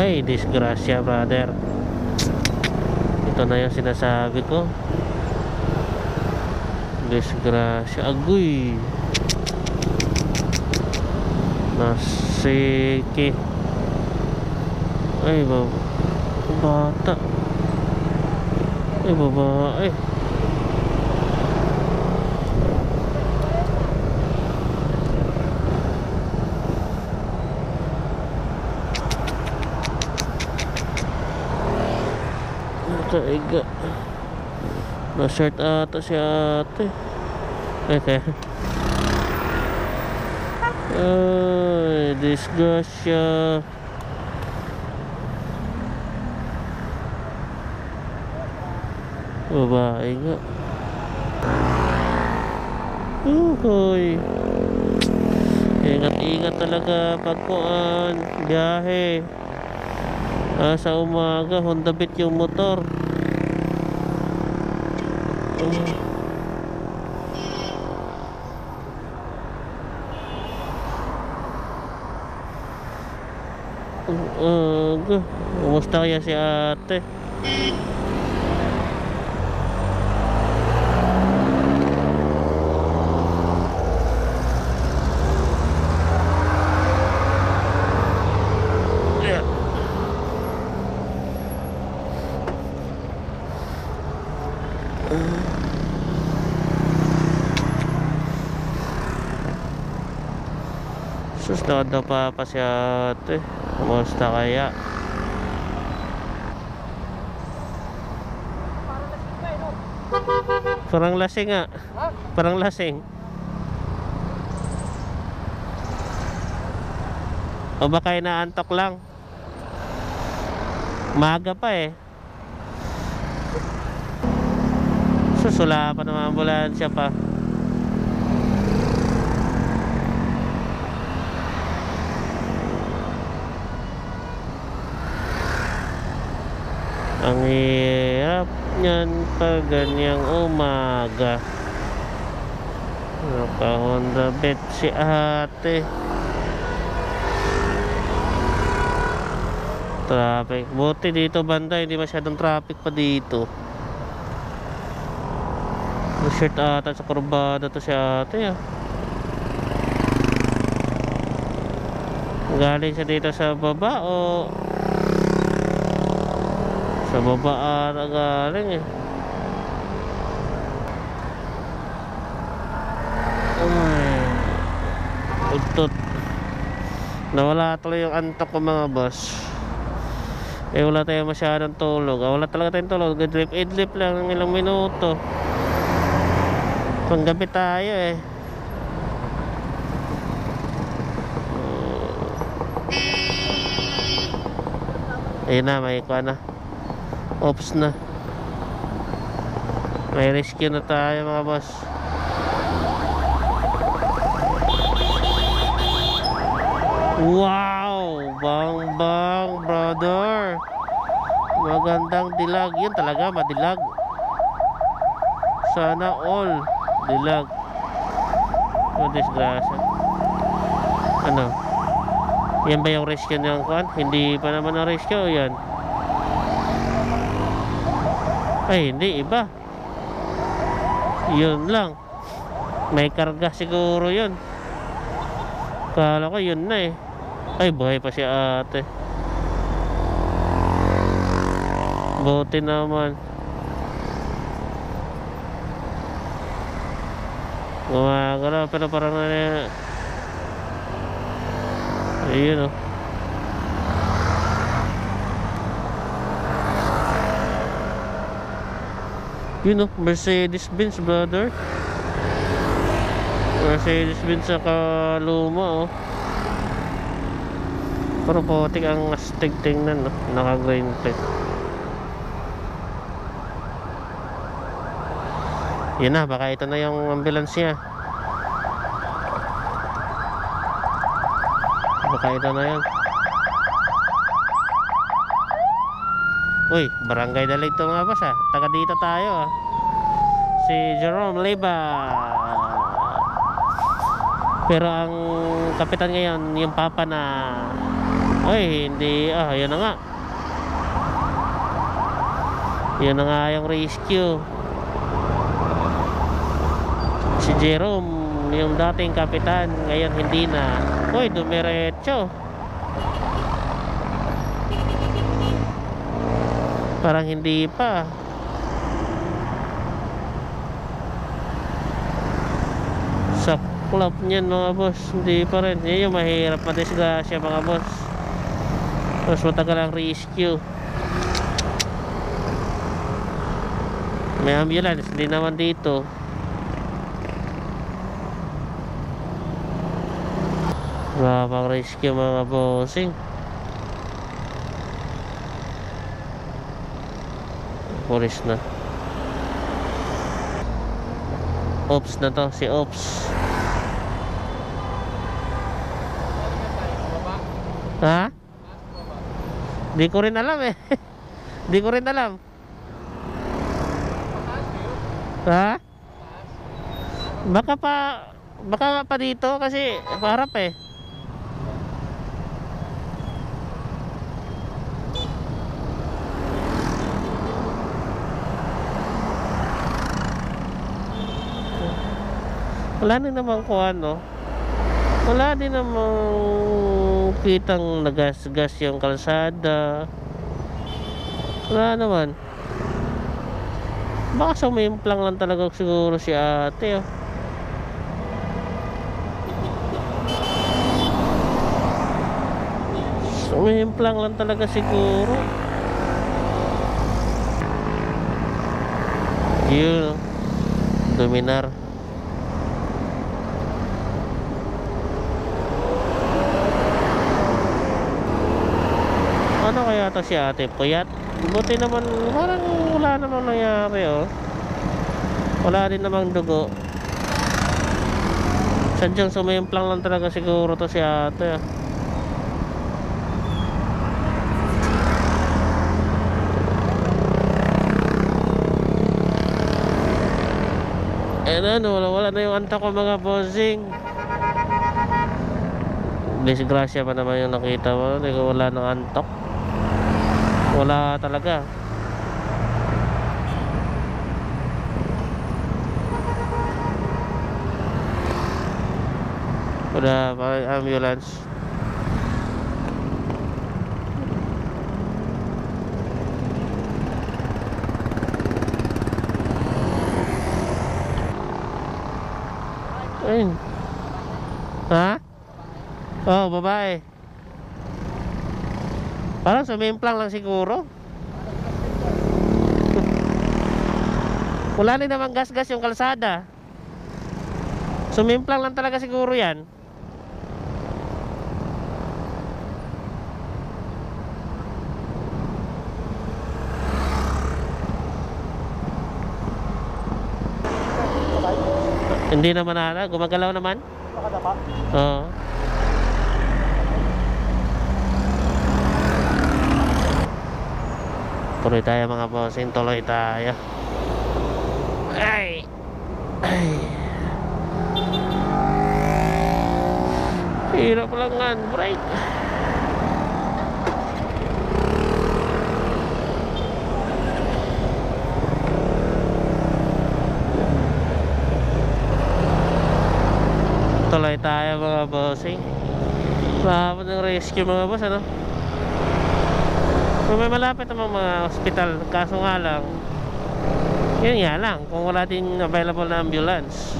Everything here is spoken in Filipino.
Ay, disgrasya, brother. Ito na yung sinasabi ko. Disgrasya. Agoy. Nasiki. Ay, baba. Bata. Ay, babae. Kaiga. Na-shirt ata si ate. Ay, kaya. Ay, disgrasya. Babae nga. Uhoy. Ingat-ingat talaga pagkuan, biyahe. Ah, sa umaga, Honda Beat yung motor. Uh, uh, kumusta kaya si ate? Sus, nakadapa pa si ate. Kumusta kaya? Parang lasing nga. Parang lasing. O baka inaantok lang? Maga pa eh. Susula pa naman ambulansya pa. Ang hirap niyan pag ganyang umaga. Naka Honda Beat si ate. Traffic. Buti dito banda, hindi masyadong traffic pa dito. Shirt ata sa kurbada to si ate ah. Galing siya dito sa baba o sa baba ata galing eh. Ay. Ugtot. Nawala tuloy yung antok ko mga boss. Eh wala tayong masyadong tulog. Ah, wala talaga tayong tulog. Idlip, idlip lang ng ilang minuto. Panggabi tayo eh. Ayun na, may kuha na. Ops na. May rescue na tayo mga boss. Wow! Bang bang, brother! Magandang dilag. Yan talaga, madilag. Sana all dilag. Oh, disgrasya. Ano? Yan ba yung rescue ng kwan? Hindi pa naman ang rescue. Yan. Ay, hindi. Iba. Yun lang. May karga siguro yun. Kala ko yun na eh. Ay, buhay pa si ate. Buti naman. Gumagalaw pero parang na Ayun oh. Yun oh, Mercedes-Benz brother. Mercedes-Benz sa kaluma oh. Pero putik ang astig tingnan no? Naka green plate. Yun na, baka ito na yung ambulance niya. Baka ito na yan. Uy, barangay dalig to mga boss ah. Taga dito tayo ah. Si Jerome Leba. Pero ang kapitan ngayon, yung papa na Ay, hindi. Ah, yan na nga. Yan na nga yung rescue. Si Jerome, yung dating kapitan, ngayon hindi na. Uy, dumiretso. Parang hindi pa. Sa club niyan mga boss, hindi pa rin. Yan yung mahirap madisgrasya mga boss. Mas matagal ang rescue. May ambulance, hindi naman dito. Makapag-rescue mga bossing. Pulis na. Ops na to, si Ops. Ha? Di ko rin alam eh. Di ko rin alam. Ha? Baka pa baka pa dito kasi parap eh. Wala din naman kung ano. Wala din namang kitang nagas-gas yung kalsada. Wala naman. Baka sumimplang lang talaga siguro si ate. Oh. Sumimplang lang talaga siguro. Yun. Dominar. Ano kaya to si ate? Puyat? Buti naman, parang wala namang nangyari oh. Wala din namang dugo. Sadyang sumimplang lang talaga siguro to si ate. ah. Eh ano, wala, wala na yung anta ko mga bossing. Disgrasya pa naman yung nakita mo. Wala ng antok. Wala talaga. Wala pa ambulance. Ayun. Ha? Oh, babae. Parang sumimplang lang siguro. Wala rin naman gas-gas yung kalsada. Sumimplang lang talaga siguro yan. Hindi naman nala, gumagalaw naman. Oo. Tuloy tayo mga bossing, tuloy tayo. Ay! Ay! Hirap lang nga, break. Tuloy tayo mga bossing. Mahapon ng rescue mga boss, ano? Kung may malapit namang mga hospital, kaso nga lang, yun nga lang, kung wala din available na ambulance.